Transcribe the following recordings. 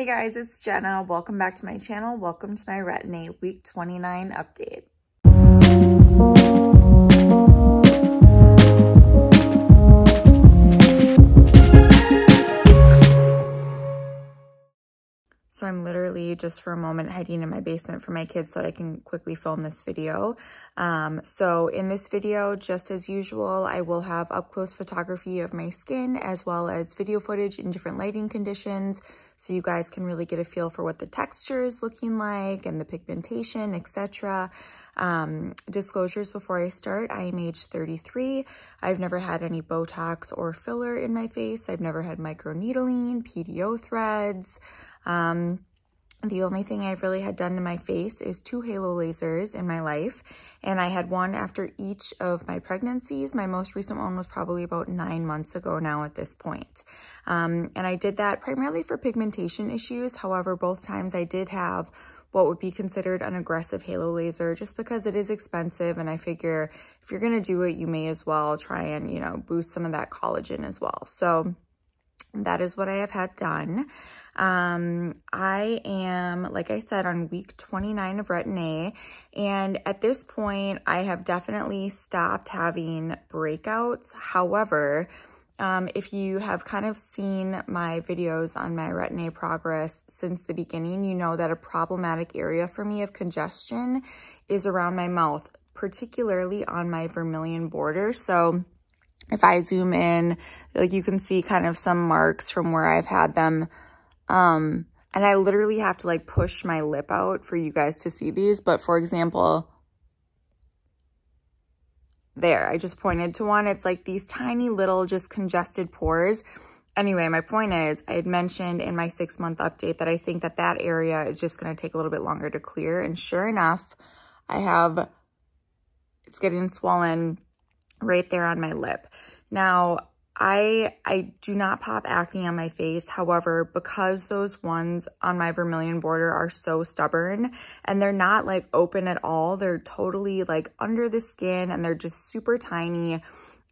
Hey guys, it's Jenna. Welcome back to my channel. Welcome to my Retin-A week 29 update. So I'm literally just for a moment hiding in my basement for my kids so that I can quickly film this video. Um, so in this video, just as usual, I will have up close photography of my skin as well as video footage in different lighting conditions so you guys can really get a feel for what the texture is looking like and the pigmentation, etc. Um, disclosures before I start, I am age 33. I've never had any Botox or filler in my face. I've never had microneedling, PDO threads, um, the only thing I've really had done to my face is two halo lasers in my life. And I had one after each of my pregnancies. My most recent one was probably about nine months ago now at this point. Um, and I did that primarily for pigmentation issues. However, both times I did have what would be considered an aggressive halo laser just because it is expensive. And I figure if you're going to do it, you may as well try and, you know, boost some of that collagen as well. So that is what I have had done. Um, I am, like I said, on week 29 of Retin-A. And at this point, I have definitely stopped having breakouts. However, um, if you have kind of seen my videos on my Retin-A progress since the beginning, you know that a problematic area for me of congestion is around my mouth, particularly on my vermilion border. So if I zoom in, like you can see kind of some marks from where I've had them. Um, and I literally have to like push my lip out for you guys to see these. But for example, there, I just pointed to one. It's like these tiny little just congested pores. Anyway, my point is I had mentioned in my six month update that I think that that area is just going to take a little bit longer to clear. And sure enough, I have, it's getting swollen right there on my lip. Now, I I do not pop acne on my face. However, because those ones on my vermilion border are so stubborn and they're not like open at all, they're totally like under the skin and they're just super tiny.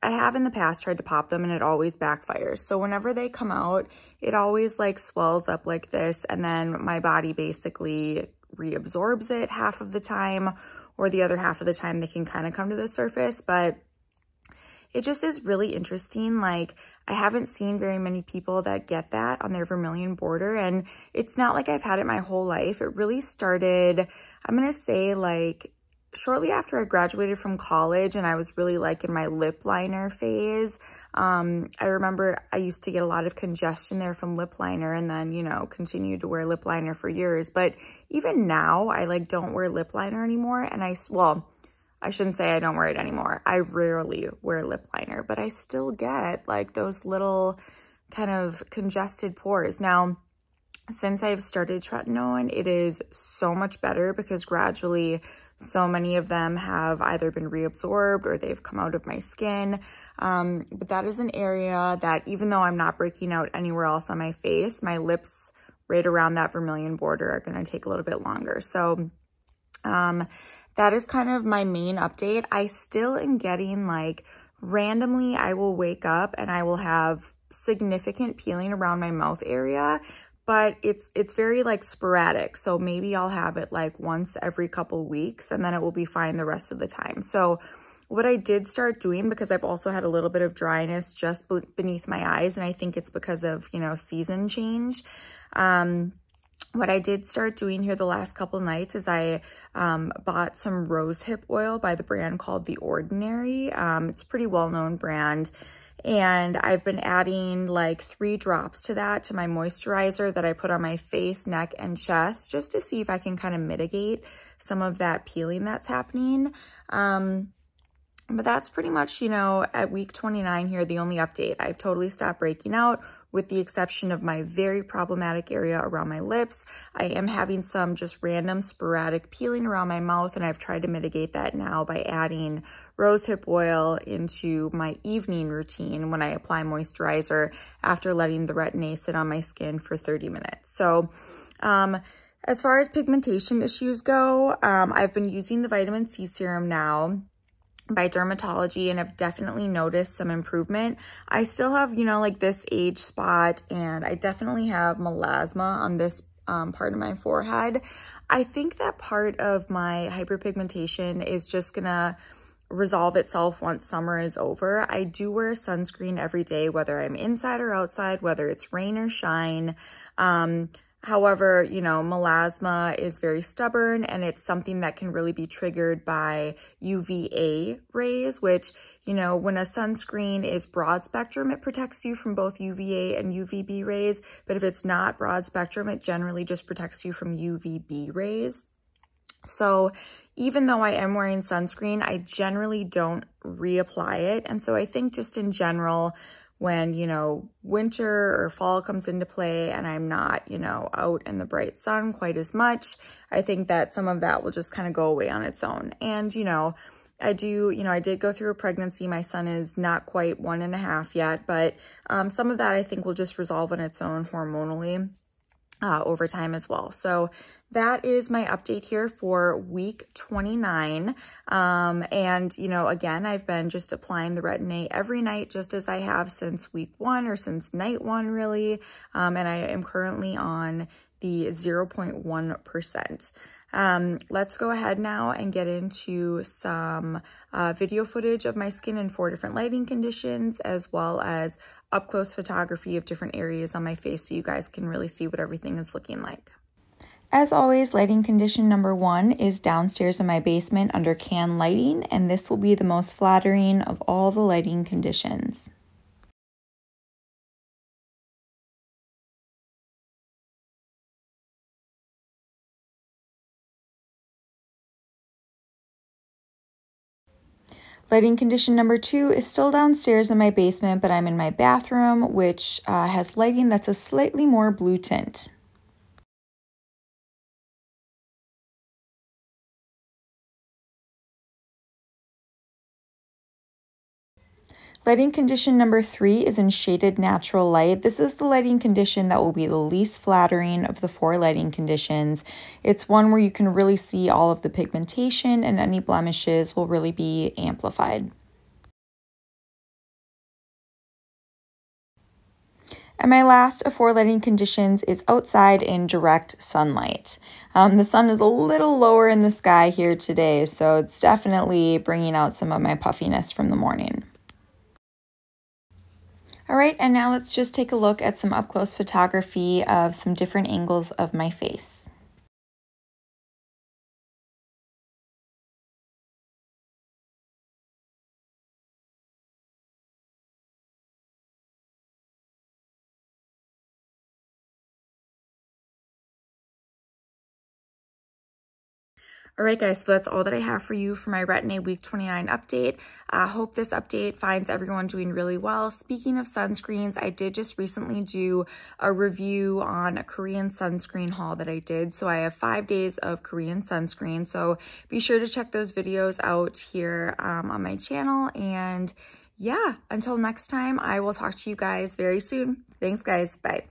I have in the past tried to pop them and it always backfires. So whenever they come out, it always like swells up like this and then my body basically reabsorbs it half of the time or the other half of the time they can kind of come to the surface. But it just is really interesting. Like, I haven't seen very many people that get that on their vermilion border. And it's not like I've had it my whole life. It really started, I'm to say, like, shortly after I graduated from college and I was really like in my lip liner phase. Um, I remember I used to get a lot of congestion there from lip liner and then, you know, continued to wear lip liner for years. But even now, I like don't wear lip liner anymore. And I, well, I shouldn't say I don't wear it anymore. I rarely wear lip liner, but I still get like those little kind of congested pores. Now, since I've started tretinoin, it is so much better because gradually so many of them have either been reabsorbed or they've come out of my skin. Um, but that is an area that even though I'm not breaking out anywhere else on my face, my lips right around that vermilion border are going to take a little bit longer. So, um, that is kind of my main update. I still am getting like randomly I will wake up and I will have significant peeling around my mouth area, but it's it's very like sporadic. So maybe I'll have it like once every couple weeks and then it will be fine the rest of the time. So what I did start doing because I've also had a little bit of dryness just beneath my eyes and I think it's because of, you know, season change. Um what I did start doing here the last couple nights is I um, bought some rose hip oil by the brand called The Ordinary. Um, it's a pretty well-known brand. And I've been adding like three drops to that, to my moisturizer that I put on my face, neck, and chest, just to see if I can kind of mitigate some of that peeling that's happening. Um, but that's pretty much, you know, at week 29 here, the only update. I've totally stopped breaking out with the exception of my very problematic area around my lips. I am having some just random sporadic peeling around my mouth and I've tried to mitigate that now by adding rosehip oil into my evening routine when I apply moisturizer after letting the retin-A sit on my skin for 30 minutes. So, um, as far as pigmentation issues go, um, I've been using the vitamin C serum now by DRMTLGY and have definitely noticed some improvement. I still have, you know, like this age spot and I definitely have melasma on this um, part of my forehead. I think that part of my hyperpigmentation is just gonna resolve itself once summer is over. I do wear sunscreen every day, whether I'm inside or outside, whether it's rain or shine. Um, However, you know, melasma is very stubborn and it's something that can really be triggered by UVA rays, which, you know, when a sunscreen is broad spectrum, it protects you from both UVA and UVB rays. But if it's not broad spectrum, it generally just protects you from UVB rays. So even though I am wearing sunscreen, I generally don't reapply it. And so I think just in general, when, you know, winter or fall comes into play and I'm not, you know, out in the bright sun quite as much, I think that some of that will just kind of go away on its own. And, you know, I do, you know, I did go through a pregnancy. My son is not quite one and a half yet, but um, some of that I think will just resolve on its own hormonally uh, over time as well. So that is my update here for week 29. Um, and, you know, again, I've been just applying the Retin-A every night, just as I have since week one or since night one, really. Um, and I am currently on the 0.1%. Um, let's go ahead now and get into some uh, video footage of my skin in four different lighting conditions, as well as up close photography of different areas on my face so you guys can really see what everything is looking like. As always, lighting condition number one is downstairs in my basement under can lighting, and this will be the most flattering of all the lighting conditions. Lighting condition number two is still downstairs in my basement, but I'm in my bathroom, which uh, has lighting that's a slightly more blue tint. Lighting condition number three is in shaded natural light. This is the lighting condition that will be the least flattering of the four lighting conditions. It's one where you can really see all of the pigmentation and any blemishes will really be amplified. And my last of four lighting conditions is outside in direct sunlight. Um, the sun is a little lower in the sky here today, so it's definitely bringing out some of my puffiness from the morning. All right, and now let's just take a look at some up close photography of some different angles of my face. All right, guys, so that's all that I have for you for my Retin-A Week 29 update. I uh, hope this update finds everyone doing really well. Speaking of sunscreens, I did just recently do a review on a Korean sunscreen haul that I did. So I have five days of Korean sunscreen. So be sure to check those videos out here um, on my channel. And yeah, until next time, I will talk to you guys very soon. Thanks, guys. Bye.